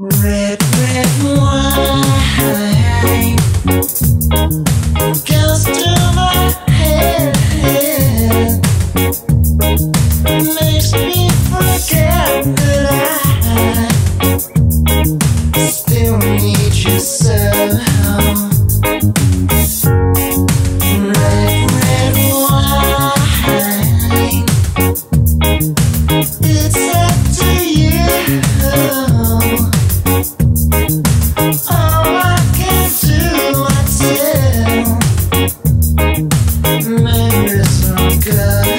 Red. girl.